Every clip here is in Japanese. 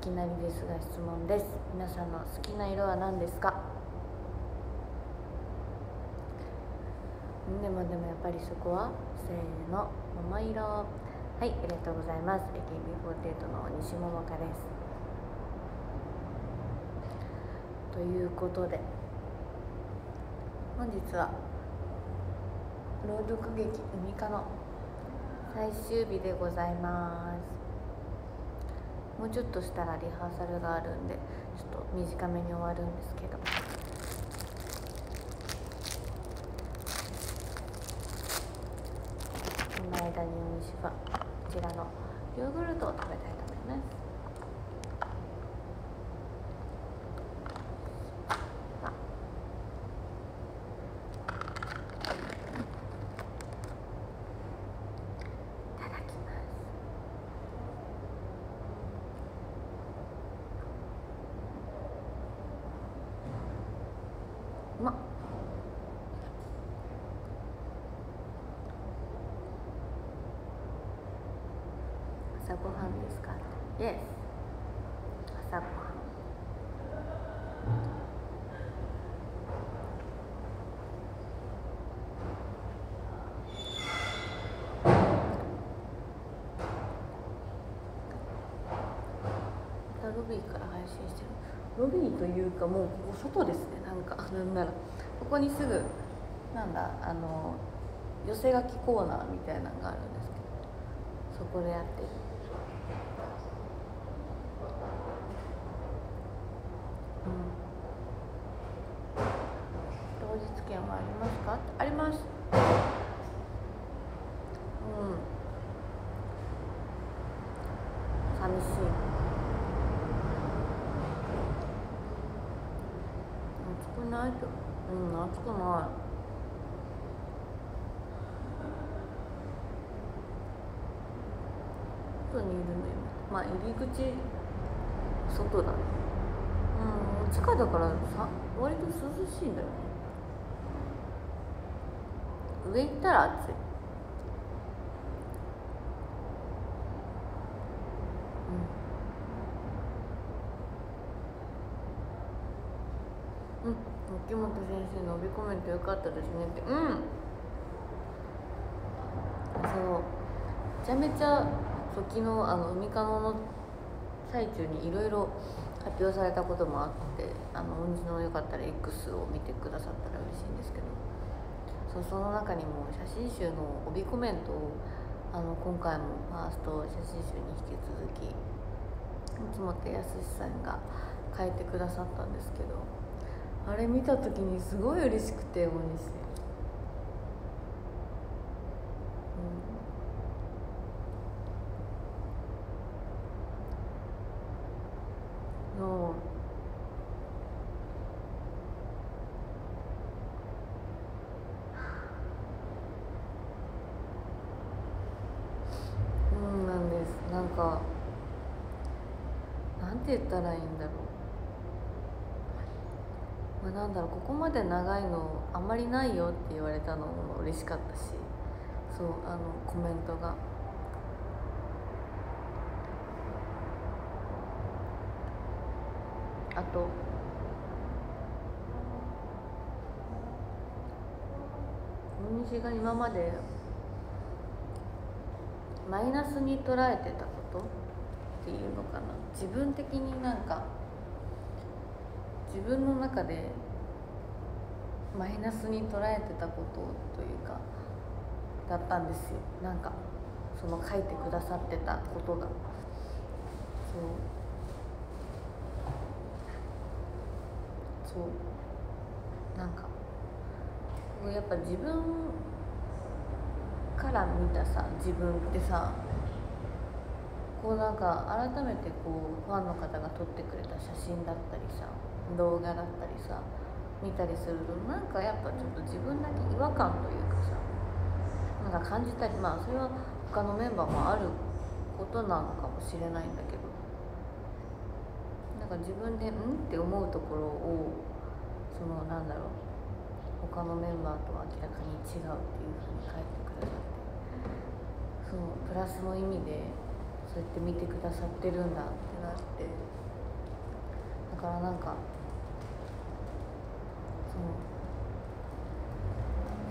きなりですが質問です。皆さんの好きな色は何ですか？でもでもやっぱりそこはせーの桃色。はいありがとうございます。AKB48 の西桃香です。ということで本日は朗読劇「海かの最終日でございます。もうちょっとしたらリハーサルがあるんでちょっと短めに終わるんですけど。この間にお西はこちらのヨーグルトを食べたいと思いますいただきますうま。朝ごはんですか？Yes 朝ごはんまたロビーから配信してる。ロビーというかもうここ外ですねなんか。なんなら。ここにすぐなんだあの寄せ書きコーナーみたいなのがあるんですけど。そこでやってるうん当日券はありますかありますうん寂しい暑くないけど。うん暑くない。外にいるねまあ入り口外だね。うん地下だからさ割と涼しいんだよね。上行ったら暑い。うんうん秋元先生の帯コメントよかったですねって。うん。そう。めちゃめちゃそう昨日あの海かのの最中にいろいろ発表されたこともあってあの音字のよかったら X を見てくださったら嬉しいんですけど。そうその中にも写真集の帯コメントをあの今回もファースト写真集に引き続き松本康さんが書いてくださったんですけど。あれ見た時にすごい嬉しくて大西。うん。そううんなんです。なんかなんて言ったらいいんだろう、まあ、なんだろうここまで長いのあんまりないよって言われたのも嬉しかったしそうあのコメントが。あと。大西が今までマイナスに捉えてたことっていうのかな。自分的になんか自分の中でマイナスに捉えてたことというかだったんですよ。なんかその書いてくださってたことが。そう。そう。なんかやっぱ自分から見たさ自分ってさこうなんか改めてこうファンの方が撮ってくれた写真だったりさ動画だったりさ見たりするとなんかやっぱちょっと自分だけ違和感というかさなんか感じたりまあそれは他のメンバーもあることなのかもしれないんだけどなんか自分で「ん?」って思うところをそのなんだろう他のメンバーとは明らかに違うっていうふうに書いてくださってそうプラスの意味でそうやって見てくださってるんだってなって。だからなんかその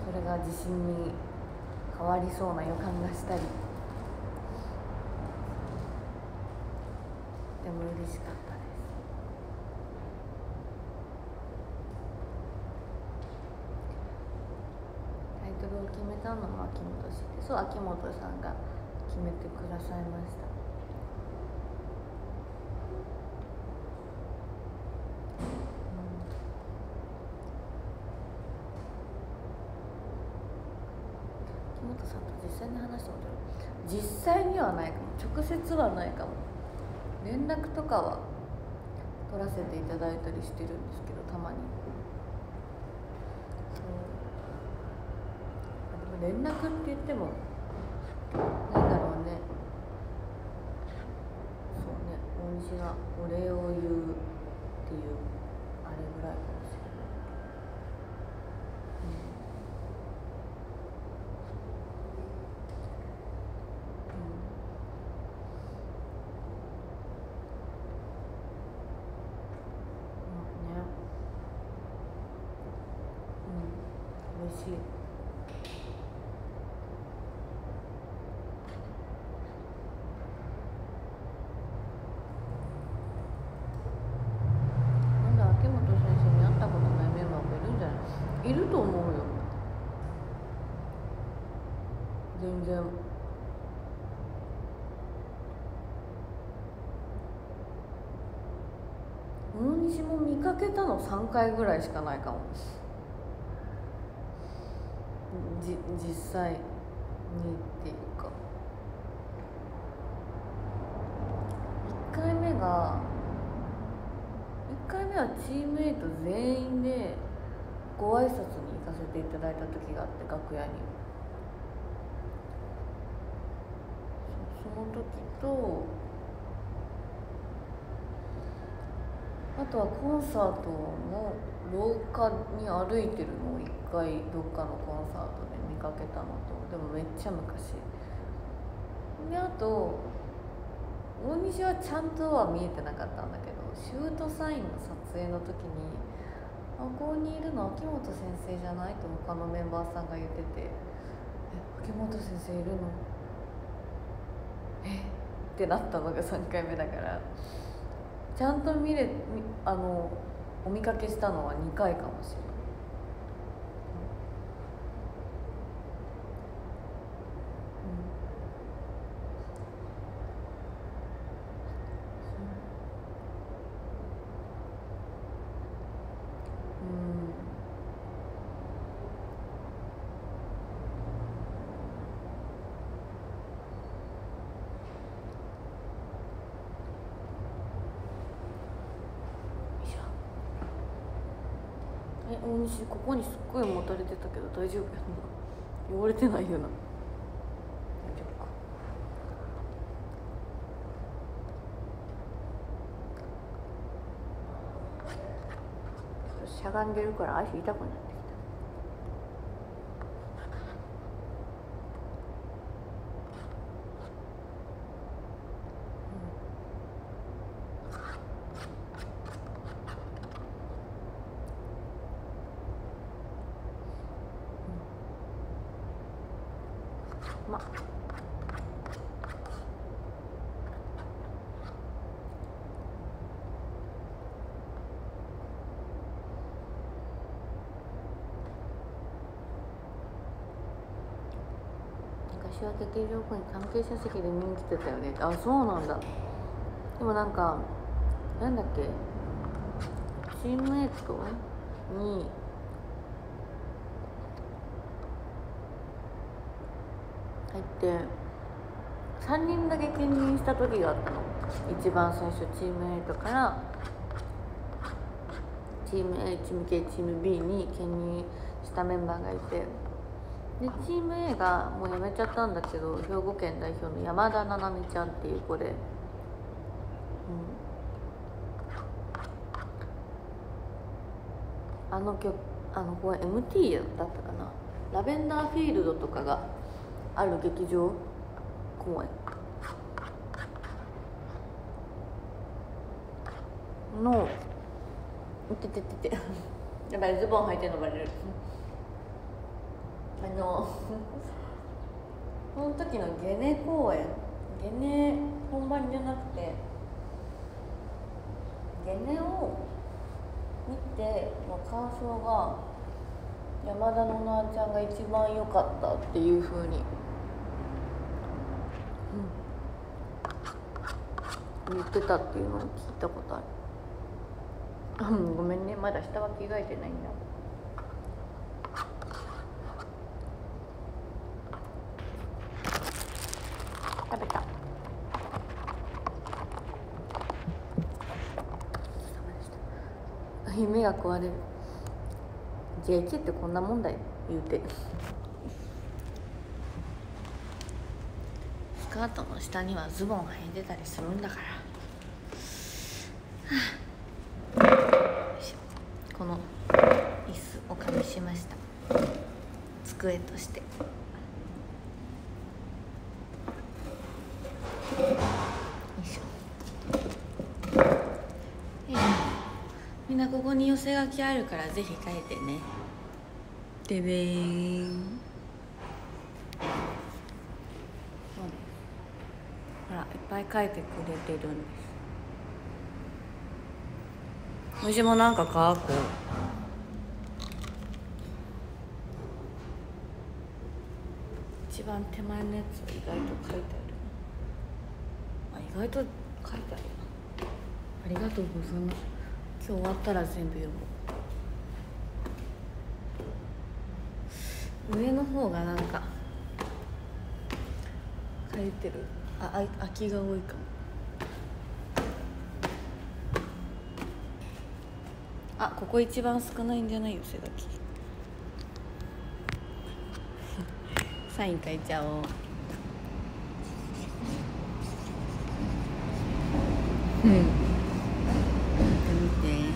それが自信に変わりそうな予感がしたり。でも嬉しかったです。タイトルを決めたのも秋元氏でそう秋元さんがめてくださいました。木本さんと実際に話したことある。実際にはないかも。直接はないかも。連絡とかは取らせていただいたりしてるんですけどたまに。そう。でも連絡って言ってもなんだろうねそうね大西がお礼を言うっていうあれぐらいかもしれない、うん。うん。ねうん。嬉しいなんだ秋元先生に会ったことないメンバーもいるんじゃないいると思うよ全然。大西も見かけたの3回ぐらいしかないかもじ実際にっていうか。1回目が1回目はチームメイト全員でご挨拶に行かせていただいた時があって楽屋にそその時とあとはコンサートの廊下に歩いてるのを一回どっかのコンサートで見かけたのとでもめっちゃ昔であと大西はちゃんとは見えてなかったんだけどシュートサインの撮影の時に「あここにいるの？秋元先生じゃない?」と他のメンバーさんが言ってて「え秋元先生いるの?」えっ？てなったのが3回目だからちゃんと見れあのお見かけしたのは2回かもしれない。大西ここにすっごい持たれてたけど大丈夫やな。汚れてないよな。大丈夫か。しゃがんでるから足痛くなる昔は劇場区に関係者席で見に来てたよね。あそうなんだ。でもなんかなんだっけ。チームメイトに入って3人だけ兼任した時があったの。一番最初チーム A とからチーム A チーム K チーム B に兼任したメンバーがいて。でチーム A がもう辞めちゃったんだけど兵庫県代表の山田七海ちゃんっていう子で、うん、あの曲あのこれ MT だったかな。ラベンダーフィールドとかがある劇場？公演のててててやばいズボン履いてんのバレる。あの その時のゲネ公演ゲネ本番じゃなくてゲネを見ての感想が山田のなあちゃんが一番良かったっていうふうに、うん、言ってたっていうのを聞いたことある。うんごめんね。まだ下は着替えてないんだ食べた夢が壊れる JK ってこんなもんだよ言うて。スカートの下にはズボン履いてたりするんだから。この椅子お借りしました。机としてよいしょよいしょみんなここに寄せ書きあるからぜひ書いてね。でべーん。そうですほらいっぱい書いてくれてるんです。虫もなんか書く一番手前のやつは意外と書いてあるあ意外と書いてあるな。ありがとうございます今日終わったら全部読む上の方がなんか書いてる。ああ空きが多いかも。あここ一番少ないんじゃないよ背書き。サイン書いちゃおう。うん見て見て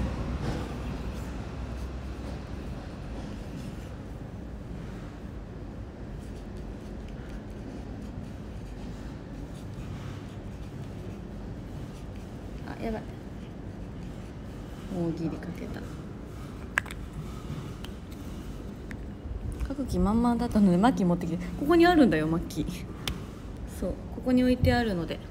あやばい大喜利かけた。書く気満々だったのでマッキー持ってきてここにあるんだよマッキー。そうここに置いてあるので。そう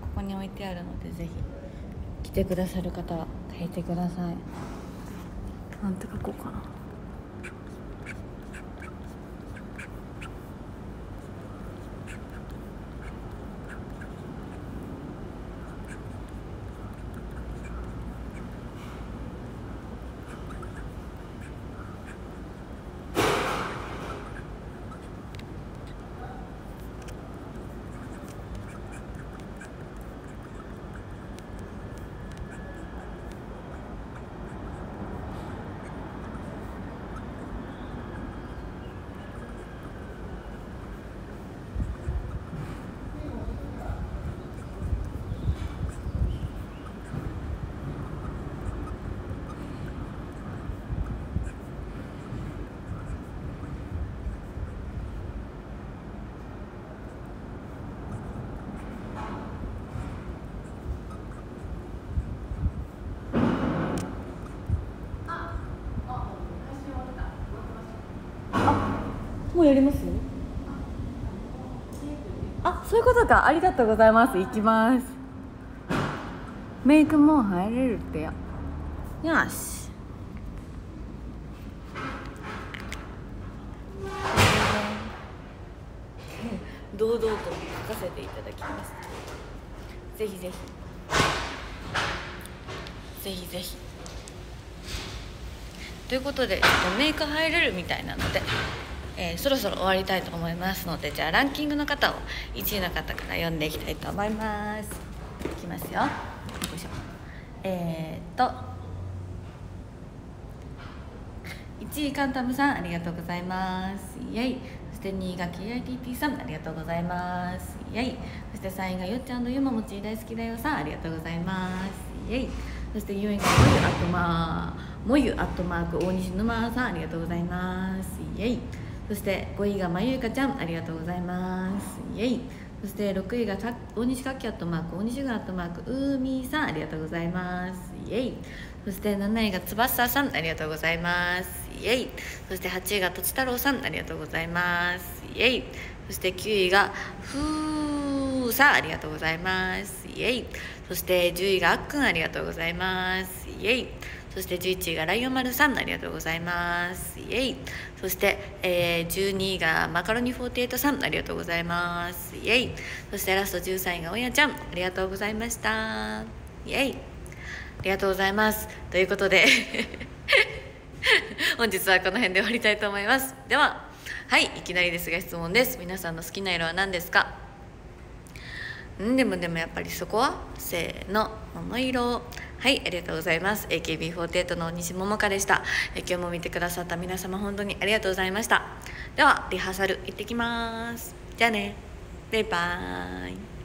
ここに置いてあるのでぜひ来てくださる方は書いてください。なんて書こうかなやります？あそういうことか。ありがとうございます。行きます。メイクも入れるって。よよし。堂々と書かせていただきます。ぜひぜひ。ぜひぜひ。ということでちょっとメイク入れるみたいなので。えー、そろそろ終わりたいと思いますのでじゃあランキングの方を1位の方から読んでいきたいと思います。いきますよ。よいしょ。えー、っと1位カンタムさんありがとうございます。イエイ。そして2位が KITT さんありがとうございます。イエイ。そして3位がよっちゃんのゆまもち大好きだよさんありがとうございます。イエイ。そして4位がもゆアットマーもゆアットマーク大西沼さんありがとうございます。イエイ。そして5位がまゆかちゃんありがとうございます。イエイ。そして6位が大西かきアットマーク大西がアットマークうーみーさんありがとうございます。イエイ。そして7位が翼ささんありがとうございます。イエイ。そして8位がとち太郎さんありがとうございます。イエイ。そして9位がふーさんありがとうございます。イエイ。そして10位があっくんありがとうございます。イエイ。そして11位がライオン丸さんありがとうございます。イエイ。そして、えー、12位がマカロニ48さんありがとうございます。イエイ。そしてラスト13位がおやちゃんありがとうございました。イエイ。ありがとうございます。ということで 本日はこの辺で終わりたいと思います。でははいいきなりですが質問です。皆さんの好きな色は何ですか？うんでもでもやっぱりそこはせーの桃色。はいありがとうございます。AKB48 の西桃香でした。え今日も見てくださった皆様本当にありがとうございました。ではリハーサル行ってきます。じゃあね。バイバーイ。